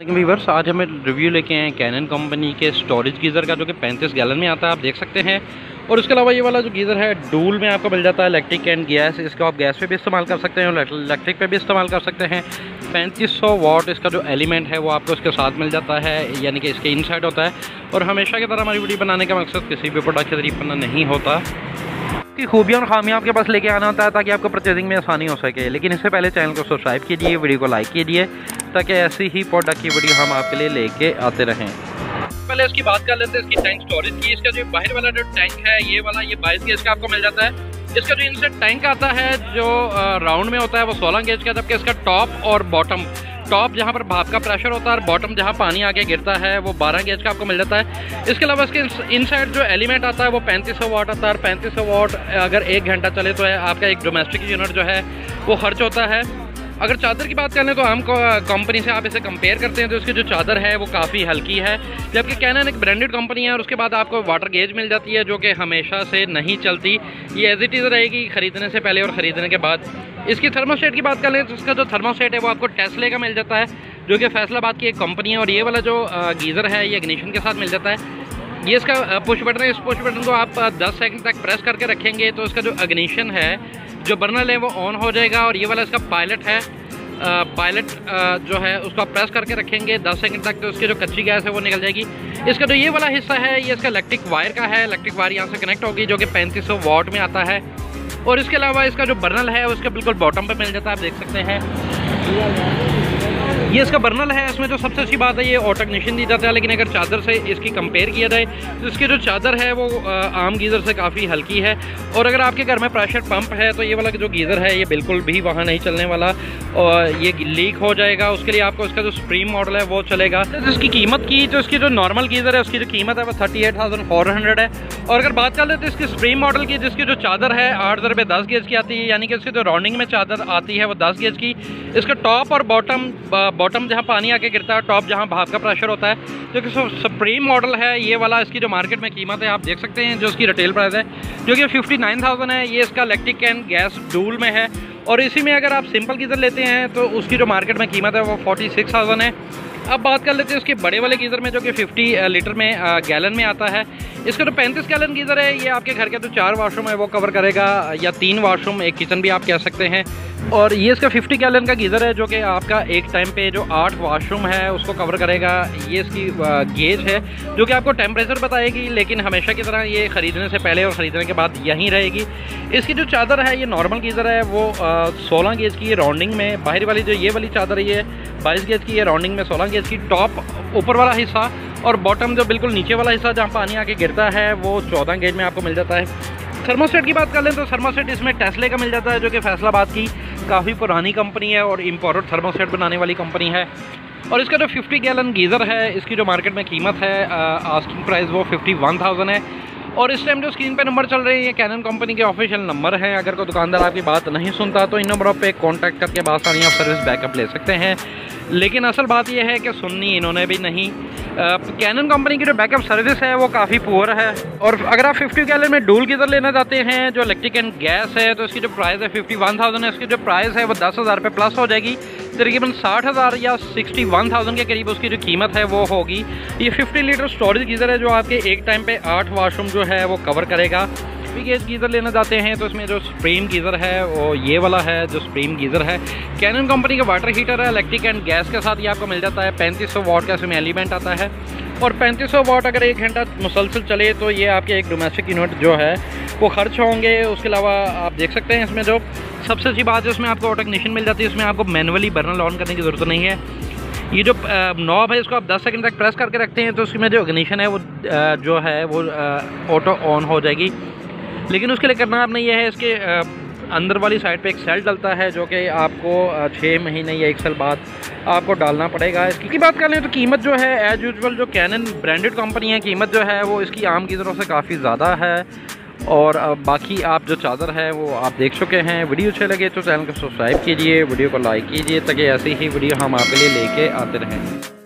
लेकिन वीवर्स आज हमें रिव्यू लेके आए हैं कैनन कंपनी के स्टोरेज गीज़र का, जो कि पैंतीस गैलन में आता है, आप देख सकते हैं। और उसके अलावा ये वाला जो गीज़र है डूल में आपको मिल जाता है इलेक्ट्रिक एंड गैस इसको आप गैस पे भी इस्तेमाल कर सकते हैं और इलेक्ट्रिक पे भी इस्तेमाल कर सकते हैं। पैंतीस वाट इसका जो एलिमेंट है, वो आपको इसके साथ मिल जाता है, यानी कि इसके इनसाइड होता है। और हमेशा की तरह हमारी वीडियो बनाने का मकसद किसी भी प्रोडक्ट के तरीफ करना नहीं होता। की खूबियाँ और खामियाँ आपके पास लेके आना होता है, ताकि आपको परचेजिंग में आसानी हो सके। लेकिन इससे पहले चैनल को सब्सक्राइब कीजिए वीडियो को लाइक कीजिए। ताकि ऐसी ही प्रोडक्ट की वीडियो हम आपके लिए लेके आते रहें। पहले इसकी बात कर लेते हैं, इसकी टैंक स्टोरेज की। इसका जो बाहर वाला जो टैंक है, ये वाला, ये बाईस गेज का आपको मिल जाता है। इसका जो इनसे टैंक आता है, जो राउंड में होता है, वो सोलह गेज का, जबकि इसका टॉप और बॉटम टॉप जहाँ पर भाप का प्रेशर होता है और बॉटम जहाँ पानी आके गिरता है, वो 12 गेज का आपको मिल जाता है। इसके अलावा इसके इनसाइड जो एलिमेंट आता है, वो 3500 वाट आता है। और पैंतीस वाट अगर एक घंटा चले तो है, आपका एक डोमेस्टिक यूनिट जो है, वो खर्च होता है। अगर चादर की बात करें तो हम कंपनी से आप इसे कंपेयर करते हैं तो इसकी जो चादर है वो काफ़ी हल्की है। जबकि कैनन एक ब्रांडेड कंपनी है और उसके बाद आपको वाटर गेज मिल जाती है जो कि हमेशा से नहीं चलती। ये एज इट इज़ रहेगी ख़रीदने से पहले और ख़रीदने के बाद। इसकी थर्मोस्टेट की बात कर लें तो इसका जो थर्मोस्टेट है वो आपको टेस्ले का मिल जाता है, जो कि फैसलाबाद की एक कंपनी है और ये वाला जो गीज़र है, ये इग्निशन के साथ मिल जाता है। ये इसका पुश बटन है, इस पुश बटन को आप 10 सेकंड तक प्रेस करके रखेंगे तो इसका जो अग्निशन है जो बर्नल है वो ऑन हो जाएगा और ये वाला इसका पायलट है। पायलट जो है उसको आप प्रेस करके रखेंगे 10 सेकंड तक तो उसकी जो कच्ची गैस है वो निकल जाएगी। इसका जो ये वाला हिस्सा है, ये इसका इलेक्ट्रिक वायर का है। इलेक्ट्रिक वायर यहाँ से कनेक्ट होगी जो कि पैंतीस वाट में आता है। और इसके अलावा इसका जो बर्नल है, उसके बिल्कुल बॉटम पर मिल जाता है, आप देख सकते हैं। ये इसका बर्नल है, इसमें जो सबसे अच्छी बात है, ये ऑटोग्निशन दी जाता है, लेकिन अगर चादर से इसकी कंपेयर किया जाए तो इसकी जो चादर है, वो आम गीज़र से काफ़ी हल्की है। और अगर आपके घर में प्रेशर पंप है तो ये वाला जो गीज़र है, ये बिल्कुल भी वहाँ नहीं चलने वाला, और ये लीक हो जाएगा। उसके लिए आपको इसका जो स्प्रीम मॉडल है, वो चलेगा। तो इसकी कीमत की जो इसकी जो नॉर्मल गीज़र है, उसकी जो कीमत है, वो thirty eight thousand four hundred है। और अगर बात कर लेते तो इसकी स्प्रीम मॉडल की, जिसकी जो चादर है, आठ हज़ार रुपये दस गेज की आती है, यानी कि इसकी जो राउंडिंग में चादर आती है, वो दस गेज की। इसका टॉप और बॉटम बॉटम जहाँ पानी आके गिरता है टॉप जहाँ भाप का प्रेशर होता है। जो कि सुप्रीम मॉडल है ये वाला, इसकी जो मार्केट में कीमत है, आप देख सकते हैं जो इसकी रिटेल प्राइस है, जो कि फिफ्टी नाइन थाउज़ेंड है, ये इसका इलेक्ट्रिक कैन गैस डूल में है। और इसी में अगर आप सिंपल गीज़र लेते हैं तो उसकी जो मार्केट में कीमत है वो फोर्टी सिक्स थाउज़ेंड है। अब बात कर लेते हैं इसके बड़े वाले गीज़र में, जो कि 50 लीटर में गैलन में आता है। इसका जो 35 गैलन गीज़र है, ये आपके घर के जो चार वाशरूम है, वो कवर करेगा, या तीन वाशरूम एक किचन भी आप कह सकते हैं। और ये इसका 50 गैलन का गीज़र है, जो कि आपका एक टाइम पे जो आठ वाशरूम है, उसको कवर करेगा। ये इसकी गेज है, जो कि आपको टेम्परेचर बताएगी, लेकिन हमेशा की तरह ये ख़रीदने से पहले और ख़रीदने के बाद यहीं रहेगी। इसकी जो चादर है, ये नॉर्मल गीज़र है, वो सोलह गेज की राउंडिंग में। बाहरी वाली जो ये वाली चादर ये बाईस गेज की या राउंडिंग में सोलह गेज की टॉप ऊपर वाला हिस्सा और बॉटम जो बिल्कुल नीचे वाला हिस्सा जहाँ पानी आके गिरता है वो चौदह गेज में आपको मिल जाता है। थर्मोसेट की बात कर लें तो थर्मोसेट इसमें टेस्ले का मिल जाता है जो कि फैसलाबाद की काफ़ी पुरानी कंपनी है और इम्पोर्टेड थर्मोसेट बनाने वाली कंपनी है। और इसका जो 50 गैलन गीज़र है इसकी जो मार्केट में कीमत है आस्किंग प्राइस वो 51,000 है। और इस टाइम जो स्क्रीन पे नंबर चल रहे हैं ये कैनन कंपनी के ऑफिशियल नंबर हैं। अगर कोई दुकानदार आपकी बात नहीं सुनता तो इन नंबरों पे कांटेक्ट करके बासानी आप सर्विस बैकअप ले सकते हैं। लेकिन असल बात यह है कि सुननी इन्होंने भी नहीं। कैनन कंपनी की जो बैकअप सर्विस है वो काफ़ी पुअर है। और अगर आप 50 गैलन में डूल गीज़र लेना चाहते हैं जो इलेक्ट्रिक एंड गैस है तो इसकी जो प्राइस है 51,000 है। इसकी जो प्राइस है वो दस हज़ार रुपये प्लस हो जाएगी। तकरीबन साठ हज़ार या सिक्सटी वन थाउज़ेंड के करीब उसकी जो कीमत है, वो होगी। ये फिफ्टी लीटर स्टोरेज गीज़र है जो आपके एक टाइम पे आठ वाशरूम जो है, वो कवर करेगा। भी गेज गीज़र लेना चाहते हैं तो इसमें जो स्प्रीम गीज़र है, वो ये वाला है, जो स्प्रीम गीज़र है। कैनन कंपनी का वाटर हीटर है इलेक्ट्रिक एंड गैस के साथ ये आपको मिल जाता है। पैंतीस सौ वाट का इसमें एलिमेंट आता है। और पैंतीस सौ वाट अगर एक घंटा मुसलसल चले तो ये आपके एक डोमेस्टिक यूनिट जो है, वो खर्च होंगे। उसके अलावा आप देख सकते हैं इसमें जो सबसे अच्छी बात है, उसमें आपको ऑटोग्निशन मिल जाती है, उसमें आपको मैनुअली बर्नर ऑन करने की ज़रूरत नहीं है। ये जो नॉब है, इसको आप 10 सेकंड तक प्रेस करके रखते हैं तो उसमें जो इग्निशन है, वो जो है, वो ऑटो ऑन हो जाएगी। लेकिन उसके लिए करना आपने ये है, इसके अंदर वाली साइड पे एक सेल डलता है, जो कि आपको छः महीने या एक साल बाद आपको डालना पड़ेगा। इसकी बात कर लें तो कीमत जो है एज यूजल जो कैनन ब्रांडेड कंपनी है, कीमत जो है, वो इसकी आम की तरफ़ से काफ़ी ज़्यादा है। और बाकी आप जो चादर है, वो आप देख चुके हैं। वीडियो अच्छे लगे तो चैनल को सब्सक्राइब कीजिए, वीडियो को लाइक कीजिए, ताकि ऐसी ही वीडियो हम आपके लिए लेके आते रहें।